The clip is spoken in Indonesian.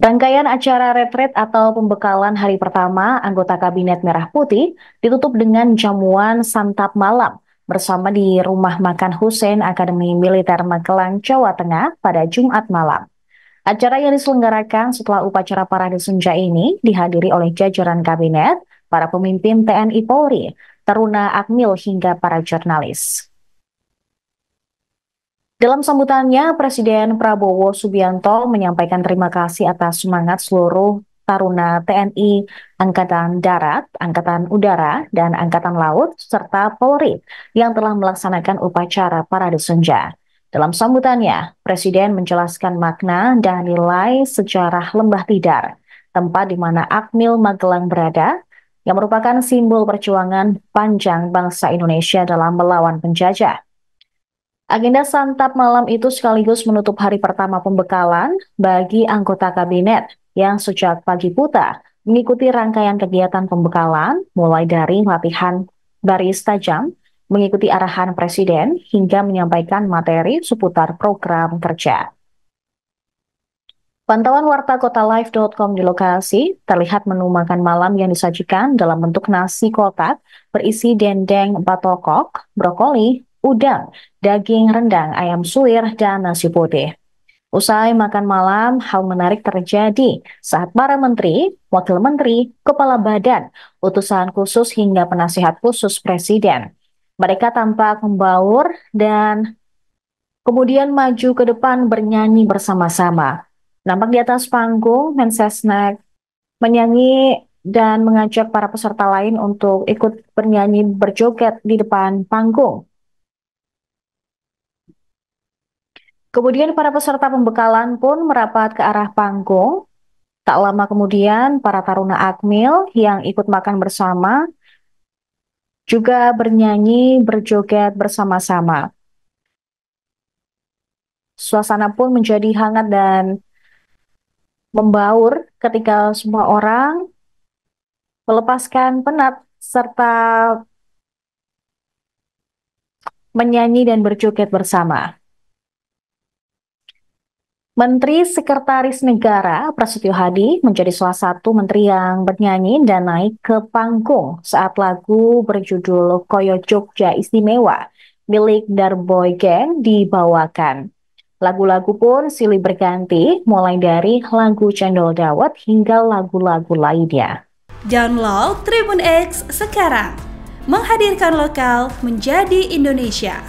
Rangkaian acara retret atau pembekalan hari pertama anggota Kabinet Merah Putih ditutup dengan jamuan santap malam bersama di Rumah Makan Hussein Akademi Militer Magelang, Jawa Tengah pada Jumat malam. Acara yang diselenggarakan setelah upacara parade senja ini dihadiri oleh jajaran kabinet, para pemimpin TNI Polri, Taruna Akmil hingga para jurnalis. Dalam sambutannya, Presiden Prabowo Subianto menyampaikan terima kasih atas semangat seluruh taruna TNI, Angkatan Darat, Angkatan Udara, dan Angkatan Laut, serta Polri yang telah melaksanakan upacara parade senja. Dalam sambutannya, Presiden menjelaskan makna dan nilai sejarah Lembah Tidar, tempat di mana Akmil Magelang berada, yang merupakan simbol perjuangan panjang bangsa Indonesia dalam melawan penjajah. Agenda santap malam itu sekaligus menutup hari pertama pembekalan bagi anggota kabinet yang sejak pagi buta mengikuti rangkaian kegiatan pembekalan mulai dari latihan baris tajam, mengikuti arahan presiden hingga menyampaikan materi seputar program kerja. Pantauan warta kota live.com di lokasi terlihat menu makan malam yang disajikan dalam bentuk nasi kotak berisi dendeng batokok, brokoli, udang, daging rendang, ayam suwir, dan nasi putih. Usai makan malam, hal menarik terjadi saat para menteri, wakil menteri, kepala badan, utusan khusus hingga penasihat khusus presiden. Mereka tampak membaur dan kemudian maju ke depan bernyanyi bersama-sama. Nampak di atas panggung, Mensesnek menyanyi dan mengajak para peserta lain untuk ikut bernyanyi berjoget di depan panggung. Kemudian para peserta pembekalan pun merapat ke arah panggung. Tak lama kemudian para taruna Akmil yang ikut makan bersama juga bernyanyi berjoget bersama-sama. Suasana pun menjadi hangat dan membaur ketika semua orang melepaskan penat serta menyanyi dan berjoget bersama. Menteri Sekretaris Negara Prasetyo Hadi menjadi salah satu menteri yang bernyanyi dan naik ke panggung saat lagu berjudul Koyo Jogja Istimewa milik Darboy Gang dibawakan. Lagu-lagu pun silih berganti mulai dari lagu Cendol Dawet hingga lagu-lagu lainnya. Download Tribun X sekarang, menghadirkan lokal menjadi Indonesia.